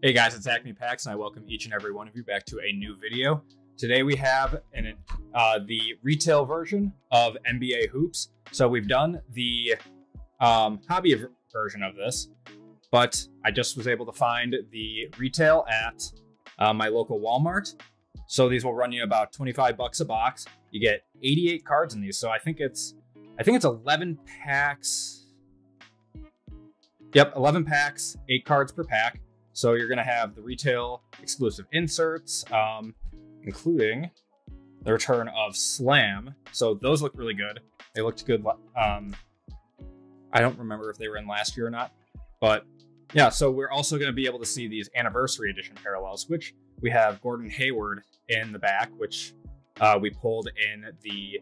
Hey guys, it's Acme Packs, and I welcome each and every one of you back to a new video. Today we have an, uh, the retail version of NBA Hoops. So we've done the um, hobby version of this, but I just was able to find the retail at uh, my local Walmart. So these will run you about 25 bucks a box. You get 88 cards in these. So I think it's I think it's 11 packs. Yep, 11 packs, 8 cards per pack. So you're going to have the retail exclusive inserts, um, including the return of Slam. So those look really good. They looked good. Um, I don't remember if they were in last year or not, but yeah. So we're also going to be able to see these anniversary edition parallels, which we have Gordon Hayward in the back, which uh, we pulled in the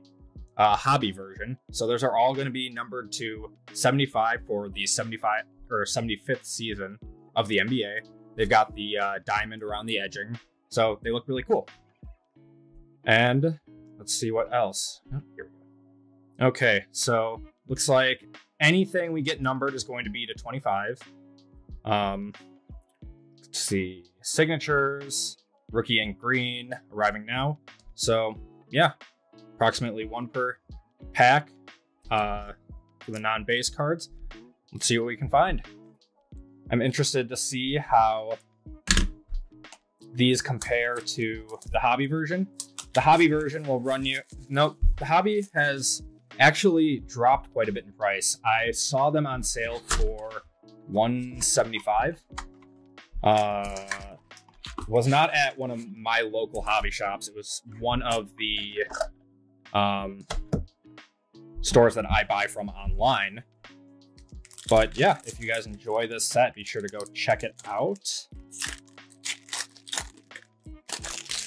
uh, hobby version. So those are all going to be numbered to 75 for the 75 or 75th season of the NBA. They've got the uh, diamond around the edging, so they look really cool. And let's see what else. Oh, here we go. Okay, so looks like anything we get numbered is going to be to 25. Um, let's see, signatures, rookie ink green arriving now. So yeah, approximately one per pack uh, for the non-base cards. Let's see what we can find. I'm interested to see how these compare to the hobby version. The hobby version will run you. Nope, the hobby has actually dropped quite a bit in price. I saw them on sale for 175. Uh, was not at one of my local hobby shops. It was one of the um, stores that I buy from online. But yeah, if you guys enjoy this set, be sure to go check it out.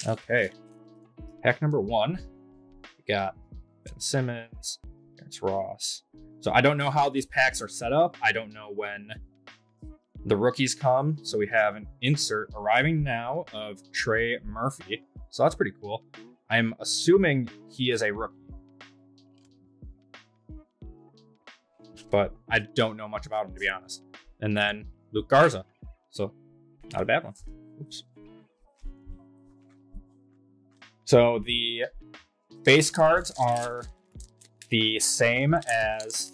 Okay, pack number one, we got Ben Simmons, Terrence Ross. So I don't know how these packs are set up. I don't know when the rookies come. So we have an insert arriving now of Trey Murphy. So that's pretty cool. I'm assuming he is a rookie. But I don't know much about him to be honest. And then Luka Garza. So not a bad one. Oops. So the base cards are the same as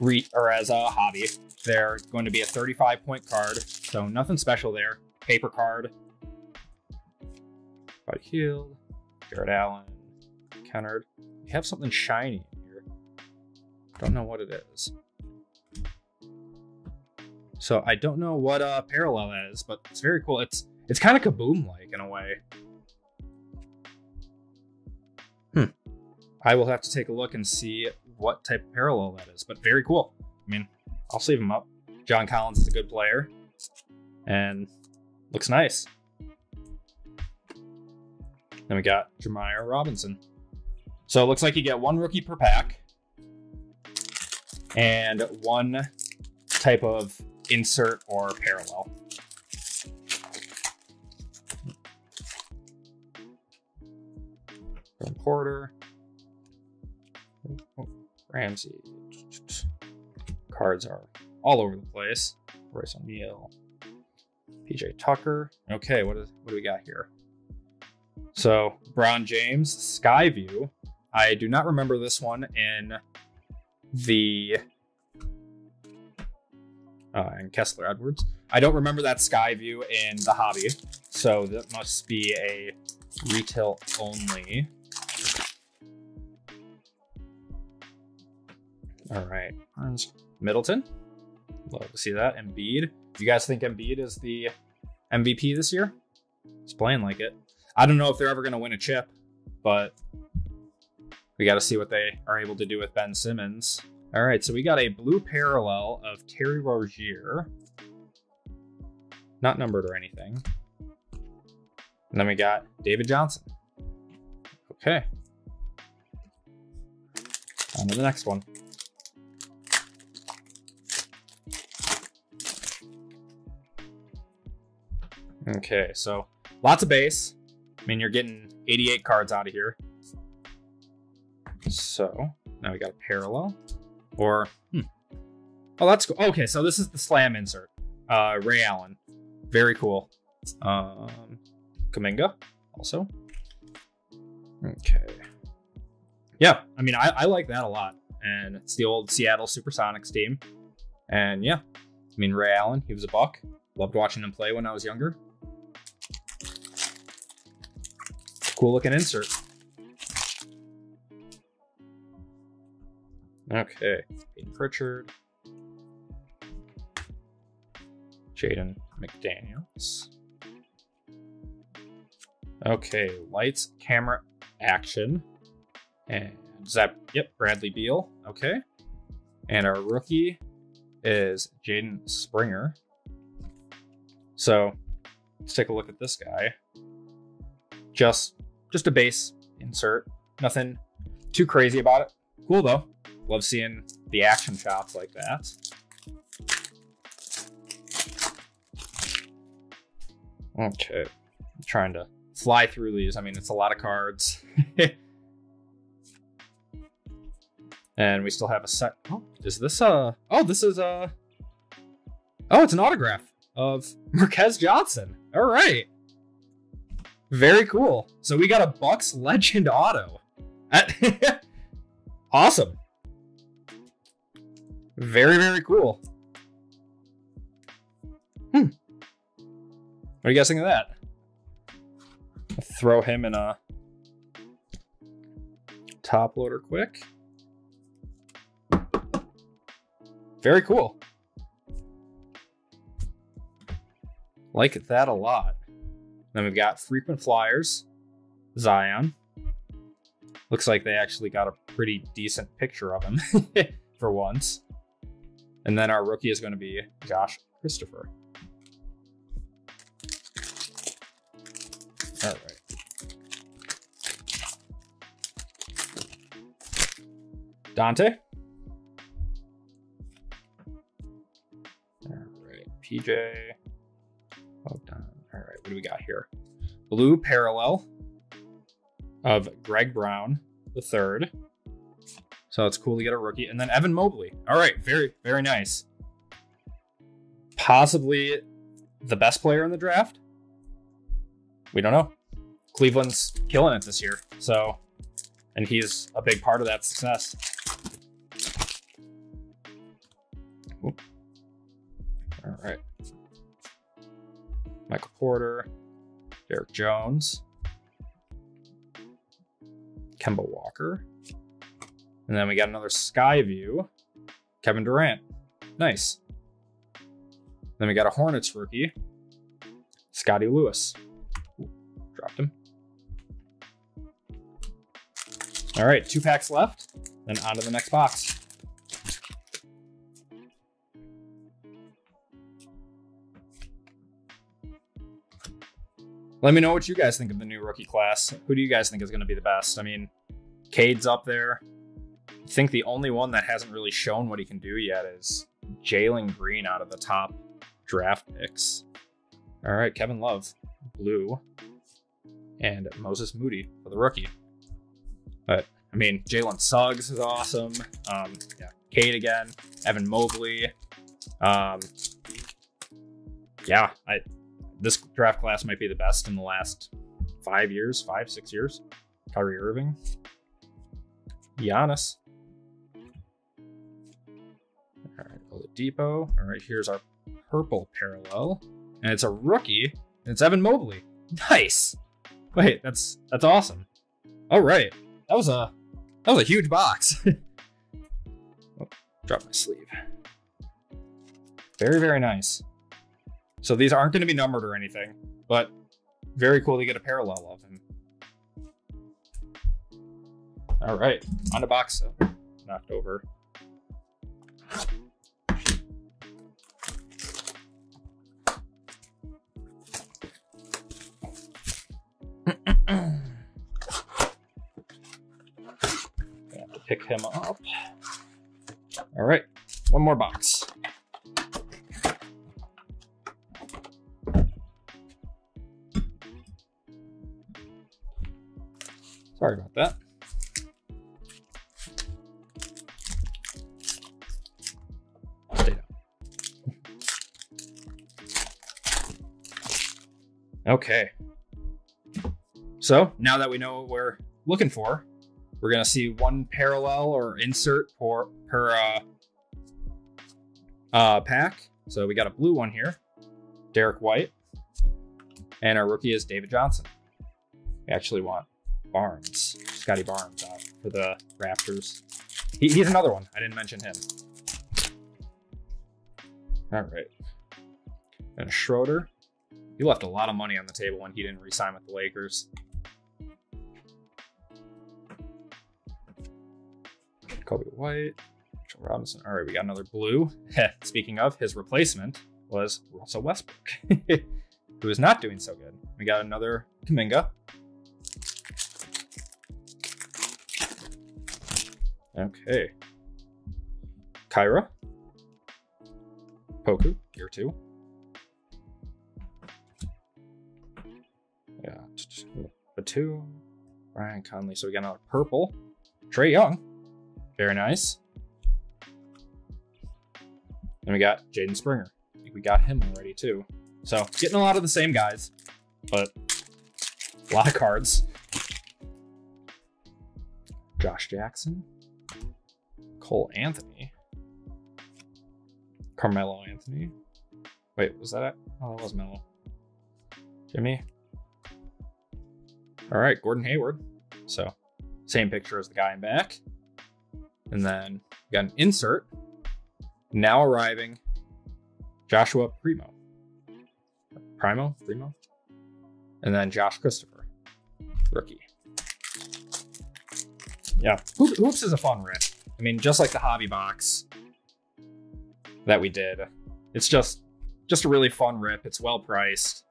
re or as a hobby. They're going to be a 35 point card, so nothing special there. Paper card. Buddy Hield, Jarrett Allen, Kennard. We have something shiny. Don't know what it is. So I don't know what a parallel is, but it's very cool. It's it's kind of kaboom like in a way. Hmm. I will have to take a look and see what type of parallel that is, but very cool. I mean, I'll save him up. John Collins is a good player and looks nice. Then we got Jeremiah Robinson. So it looks like you get one rookie per pack and one type of insert or parallel. From Porter. Oh, Ramsey. Cards are all over the place. Royce O'Neal. PJ Tucker. Okay, what is what do we got here? So Bron James, Skyview. I do not remember this one in the uh, and Kessler Edwards. I don't remember that Skyview in the hobby, so that must be a retail only. All right, Middleton. Love to see that. Embiid. You guys think Embiid is the MVP this year? He's playing like it. I don't know if they're ever going to win a chip, but we got to see what they are able to do with Ben Simmons. All right, so we got a blue parallel of Terry Rozier. Not numbered or anything. And then we got David Johnson. Okay. On to the next one. Okay, so lots of base. I mean, you're getting 88 cards out of here. So now we got a parallel. Or, hmm. Oh, that's cool. Okay, so this is the slam insert. Uh, Ray Allen. Very cool. Um, Kuminga also. Okay. Yeah, I mean, I, I like that a lot. And it's the old Seattle Supersonics team. And yeah, I mean, Ray Allen, he was a buck. Loved watching him play when I was younger. Cool looking insert. Okay, Payton Pritchard. Jaden McDaniels. Okay, lights, camera, action. And is that, yep, Bradley Beal. Okay. And our rookie is Jaden Springer. So let's take a look at this guy. Just, just a base insert. Nothing too crazy about it. Cool though. Love seeing the action shots like that. Okay. I'm trying to fly through these. I mean, it's a lot of cards. and we still have a set. Oh, is this uh Oh, this is uh Oh, it's an autograph of Marques Johnson. All right. Very cool. So we got a Bucks Legend auto. awesome. Very, very cool. Hmm. What are you guys think of that? throw him in a top loader quick. Very cool. Like that a lot. Then we've got frequent flyers, Zion. Looks like they actually got a pretty decent picture of him for once. And then our rookie is going to be Josh Christopher. All right. Dante. All right, PJ. Oh, Done. All right, what do we got here? Blue parallel of Greg Brown the third. So it's cool to get a rookie. And then Evan Mobley. All right, very, very nice. Possibly the best player in the draft. We don't know. Cleveland's killing it this year. So, and he's a big part of that success. Oop. All right. Michael Porter, Derrick Jones, Kemba Walker. And then we got another Sky View, Kevin Durant. Nice. Then we got a Hornets rookie, Scottie Lewis. Ooh, dropped him. All right, two packs left. Then on to the next box. Let me know what you guys think of the new rookie class. Who do you guys think is going to be the best? I mean, Cade's up there. I think the only one that hasn't really shown what he can do yet is Jalen Green out of the top draft picks. All right, Kevin Love, blue, and Moses Moody for the rookie. But I mean, Jalen Suggs is awesome. Um, yeah, Cade again, Evan Mobley. Um, yeah, I this draft class might be the best in the last five years, five, six years. Kyrie Irving, Giannis. Right, Oladipo. All right, here's our purple parallel, and it's a rookie, and it's Evan Mobley. Nice. Wait, that's that's awesome. All right, that was a that was a huge box. oh, drop my sleeve. Very very nice. So these aren't going to be numbered or anything, but very cool to get a parallel of him. All right, on the box. Oh, knocked over. Pick him up. All right, one more box. Sorry about that. Stay down. Okay. So now that we know what we're looking for, we're gonna see one parallel or insert per per uh, uh, pack. So we got a blue one here, Derrick White, and our rookie is David Johnson. We actually want Barnes, Scottie Barnes, uh, for the Raptors. He, he's another one. I didn't mention him. All right. And Schroeder. He left a lot of money on the table when he didn't resign with the Lakers. Coby White, Mitchell Robinson. All right, we got another blue. Speaking of, his replacement was Russell Westbrook, who is not doing so good. We got another Kuminga. Okay. Kyra. Poku, year two. Yeah, two. Ryan Conley. So we got another purple. Trae Young. Very nice. And we got Jaden Springer. I think we got him already too. So getting a lot of the same guys, but a lot of cards. Josh Jackson. Cole Anthony. Carmelo Anthony. Wait, was that it? Oh, that was Melo. Jimmy. All right, Gordon Hayward. So, same picture as the guy in back. And then got an insert. Now arriving, Joshua Primo. Primo? Primo? And then Josh Christopher, rookie. Yeah, Hoops is a fun rip. I mean, just like the hobby box that we did, it's just just a really fun rip. It's well priced.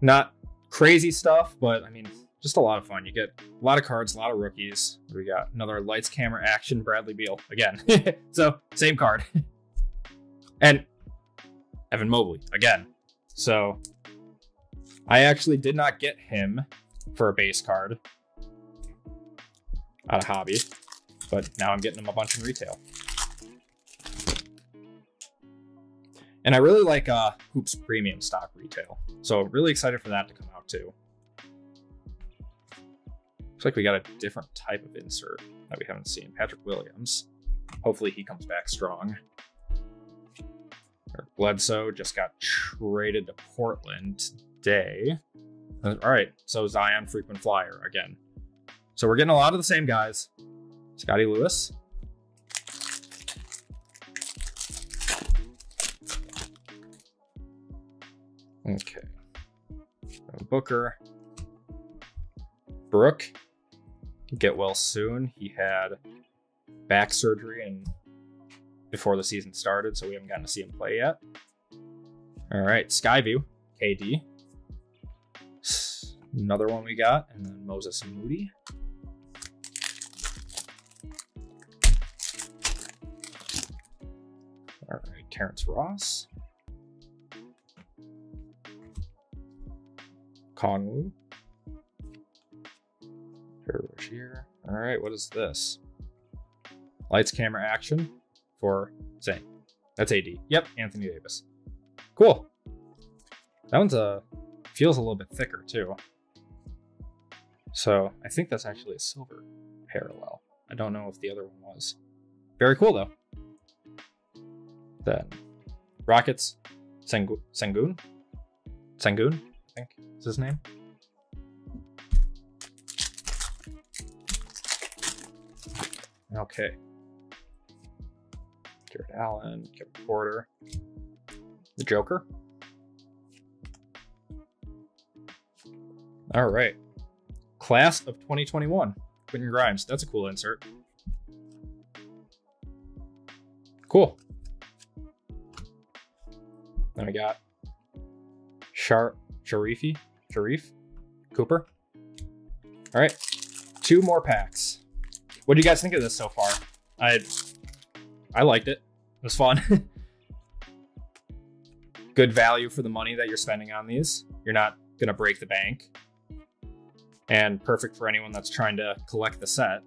Not crazy stuff, but I mean, just a lot of fun. You get a lot of cards, a lot of rookies. We got another lights, camera, action, Bradley Beal again. so same card, and Evan Mobley again. So I actually did not get him for a base card out of hobby, but now I'm getting him a bunch in retail. And I really like uh, Hoops Premium stock retail. So really excited for that to come out too. Looks like we got a different type of insert that we haven't seen. Patrick Williams. Hopefully he comes back strong. Eric Bledsoe just got traded to Portland today. All right, so Zion frequent flyer again. So we're getting a lot of the same guys. Scottie Lewis. Okay. Booker. Brooke get well soon. He had back surgery and before the season started, so we haven't gotten to see him play yet. All right, Skyview, KD. Another one we got, and then Moses Moody. All right, Terrence Ross. Kongwu. Here. All right, what is this? Lights, camera, action for Zane. That's AD. Yep, Anthony Davis. Cool. That one's a uh, feels a little bit thicker too. So I think that's actually a silver parallel. I don't know if the other one was. Very cool though. Then Rockets, Sengun, Sengun, Sengun, I think is his name. Okay. Jarrett Allen, Kevin Porter, the Joker. All right. Class of 2021. Quentin Grimes. That's a cool insert. Cool. Then we got Shar Sharifi. Sharife Cooper. All right. Two more packs. What do you guys think of this so far? I I liked it. It was fun. Good value for the money that you're spending on these. You're not gonna break the bank. And perfect for anyone that's trying to collect the set.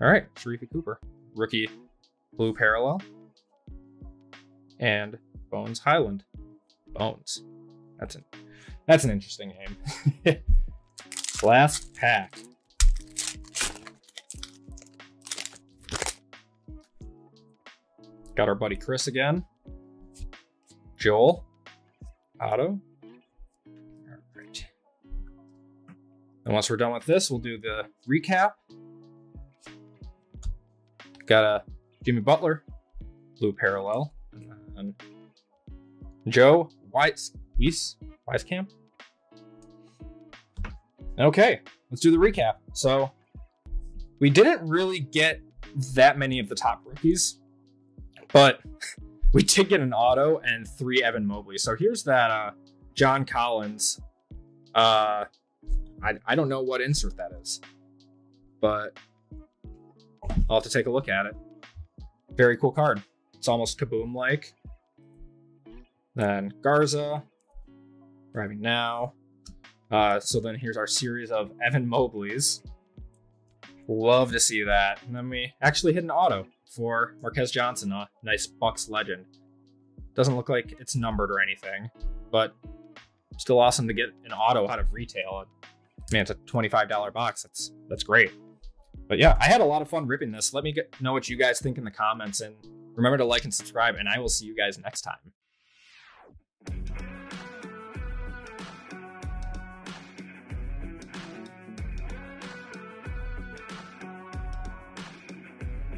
All right, Sharifi Cooper, rookie blue parallel, and Bones Hyland. Bones. That's an that's an interesting name. Last pack. Got our buddy Chris again. Joel. Otto. All right. And once we're done with this, we'll do the recap. Got a Jimmy Butler, blue parallel. And Joe Weiss, Weiss, Wieskamp. Okay, let's do the recap. So we didn't really get that many of the top rookies, but we did get an auto and three Evan Mobley. So here's that uh, John Collins. Uh, I, I don't know what insert that is, but I'll have to take a look at it. Very cool card. It's almost Kaboom like. Then Garza, arriving now. Uh, so then here's our series of Evan Mobleys. Love to see that. And then we actually hit an auto for Marques Johnson, a nice Bucks legend. Doesn't look like it's numbered or anything, but still awesome to get an auto out of retail. Man, it's a $25 box. That's that's great. But yeah, I had a lot of fun ripping this. Let me get, know what you guys think in the comments and remember to like and subscribe and I will see you guys next time.